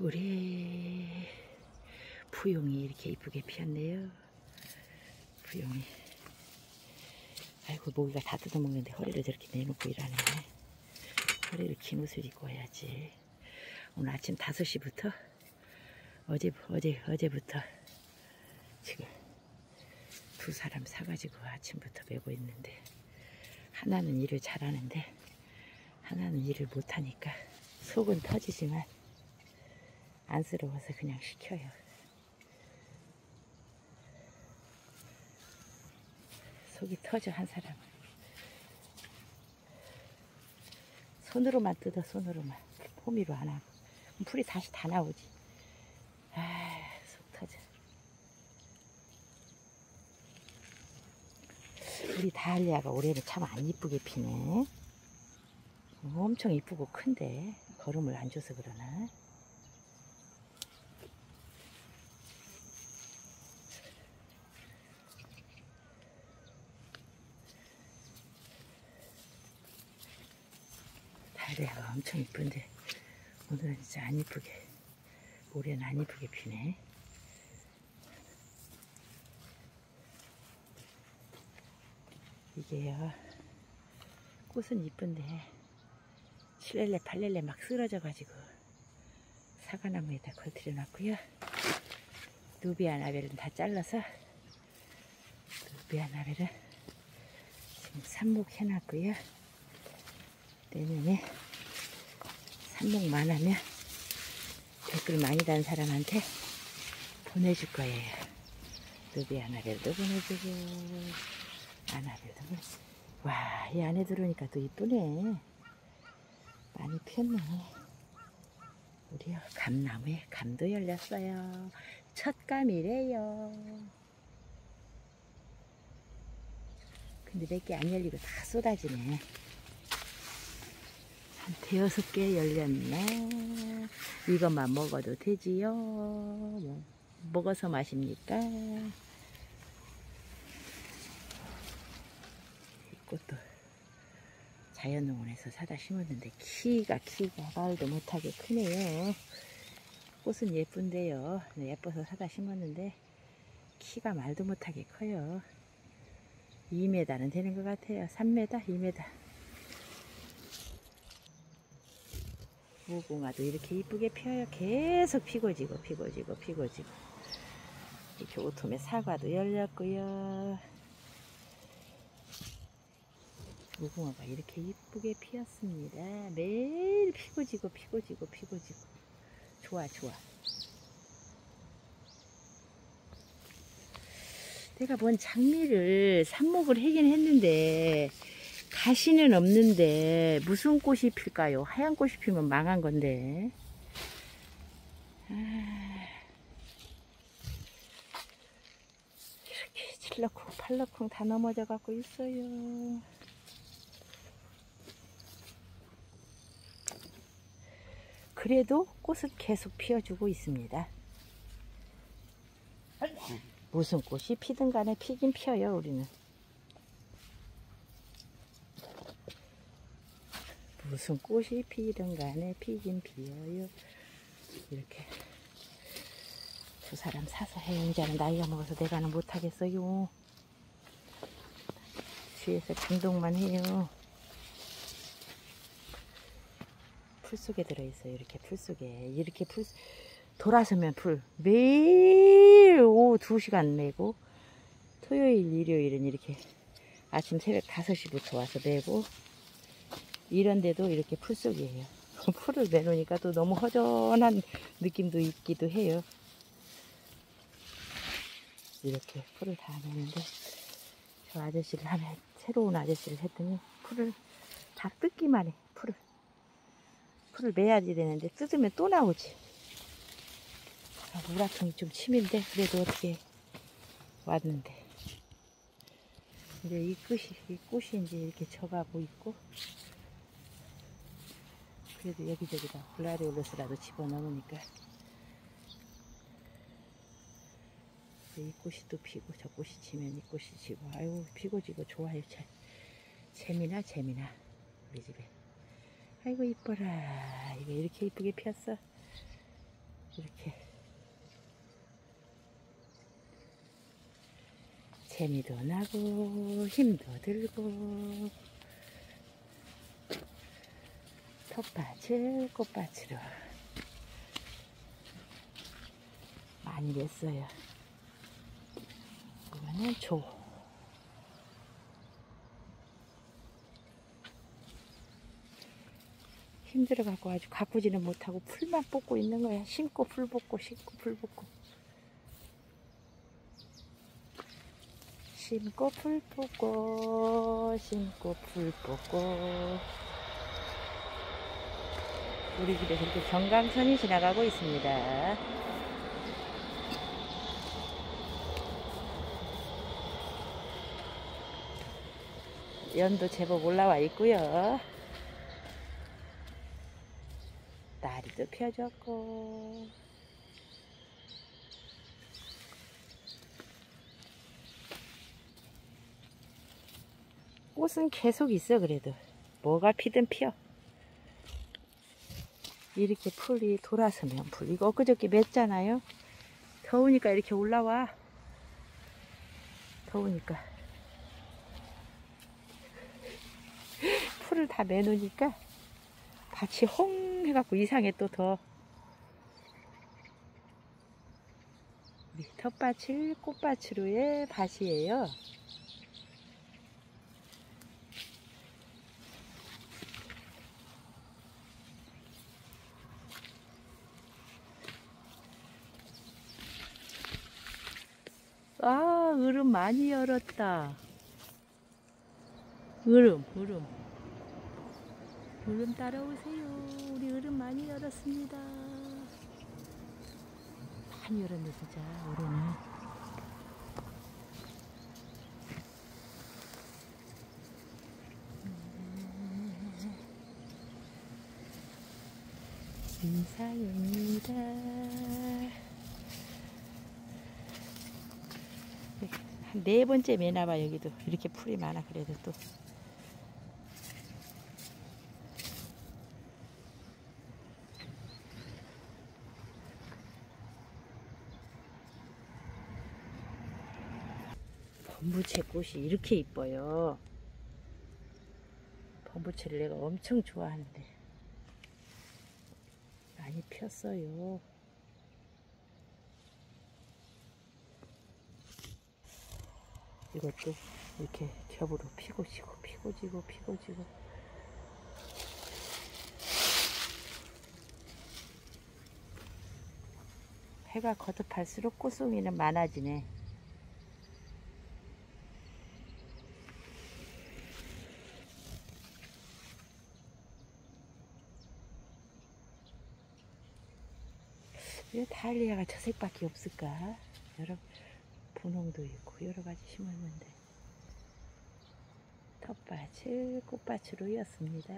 우리 부용이 이렇게 이쁘게 피었네요. 부용이. 아이고 모기가 다 뜯어먹는데 허리를 저렇게 내놓고 일하네. 허리를 긴 옷을 입고 와야지. 오늘 아침 5시부터 어제 어제 어제부터 지금 두 사람 사가지고 아침부터 메고 있는데 하나는 일을 잘하는데 하나는 일을 못하니까 속은 터지지만 안쓰러워서 그냥 시켜요. 속이 터져 한 사람은. 손으로만 뜯어 손으로만. 호미로 안 하고. 풀이 다시 다 나오지. 아속 터져. 우리 다알리아가 올해는 참 안 이쁘게 피네. 엄청 이쁘고 큰데 걸음을 안 줘서 그러나 다리가 엄청 이쁜데 오늘은 진짜 안 이쁘게 올해는 안 이쁘게 피네. 이게요 꽃은 이쁜데 7렐레 8렐레 막 쓰러져 가지고 사과나무에다 걸트려 놨고요. 누비아나벨은 다 잘라서 누비아나벨은 지금 삽목해 놨고요. 내년에 삽목만 하면 댓글 많이 단 사람한테 보내줄 거예요 누비아나벨도 보내주고 아나벨도 보내주고 와, 이 안에 들어오니까 또 이쁘네. 많이 피었네. 우리요, 감나무에 감도 열렸어요. 첫 감이래요. 근데 몇 개 안 열리고 다 쏟아지네. 한 대여섯 개 열렸네. 이것만 먹어도 되지요. 뭐, 먹어서 마십니까? 꽃도 자연농원에서 사다 심었는데 키가 키가 말도 못하게 크네요. 꽃은 예쁜데요. 네, 예뻐서 사다 심었는데 키가 말도 못하게 커요. 2m는 되는 것 같아요. 3m, 2m. 무궁화도 이렇게 이쁘게 펴요. 계속 피고 지고 피고 지고 피고 지고. 이렇게 오토에 사과도 열렸고요. 무궁화가 이렇게 이쁘게 피었습니다. 매일 피고 지고 피고 지고 피고 지고 좋아 좋아. 내가 뭔 장미를 삽목을 하긴 했는데 가시는 없는데 무슨 꽃이 필까요? 하얀 꽃이 피면 망한 건데. 아, 이렇게 칠러쿵 팔러쿵 다 넘어져 갖고 있어요. 그래도 꽃은 계속 피어주고 있습니다. 무슨 꽃이 피든 간에 피긴 피어요, 우리는. 무슨 꽃이 피든 간에 피긴 피어요. 이렇게 두 사람 사서 해용자는 나이가 먹어서 내가는 못하겠어요. 뒤에서 감동만 해요. 풀 속에 들어있어요. 이렇게 풀 속에. 이렇게 풀, 돌아서면 풀. 매일 오후 2시간 매고, 토요일, 일요일은 이렇게 아침 새벽 5시부터 와서 매고, 이런 데도 이렇게 풀 속이에요. 풀을 매놓으니까 또 너무 허전한 느낌도 있기도 해요. 이렇게 풀을 다 매는데, 저 아저씨를 하면, 새로운 아저씨를 했더니, 풀을 다 뜯기만 해, 풀을. 풀을 매야지 되는데 뜯으면 또 나오지. 아, 물화통이 좀 침인데 그래도 어떻게 왔는데. 이제 이 끝이 이 꽃이 이제 이렇게 져가고 있고 그래도 여기저기다 글라리올러스라도 집어넣으니까. 이 꽃이 또 피고 저 꽃이 지면 이 꽃이 지고. 아이고 피고 지고 좋아요. 참 재미나 재미나. 우리 집에. 아이고 이뻐라. 이거 이렇게 이쁘게 피었어? 이렇게. 재미도 나고 힘도 들고 텃밭을 꽃밭으로 많이 냈어요. 이거는 조. 힘들어 갖고 아주 가꾸지는 못하고 풀만 뽑고 있는 거야. 심고 풀 뽑고 심고 풀 뽑고. 심고 풀 뽑고 심고 풀 뽑고 우리 집에 그렇게 경강선이 지나가고 있습니다. 연도 제법 올라와 있고요. 다리도 펴졌고 꽃은 계속 있어 그래도 뭐가 피든 피어 이렇게 풀이 돌아서면 풀 이거 엊그저께 맸잖아요 더우니까 이렇게 올라와 더우니까 풀을 다 매놓으니까 밭이 홍 해갖고 이상해 또 더. 텃밭을 꽃밭으로의 밭이에요. 아, 으름 많이 열었다. 으름, 으름. 으름 따라오세요. 우리 으름 많이 열었습니다. 많이 열었네, 진짜, 올해는. 인사입니다. 한 네 번째 매나봐, 여기도. 이렇게 풀이 많아, 그래도 또. 범부채 꽃이 이렇게 이뻐요. 범부채를 내가 엄청 좋아하는데 많이 폈어요. 이것도 이렇게 겹으로 피고 지고 피고 지고 피고 지고 해가 거듭할수록 꽃송이는 많아지네. 왜 다일리아가 저 색밖에 없을까? 여러 분홍도 있고 여러 가지 심었는데 텃밭을 꽃밭으로 이었습니다.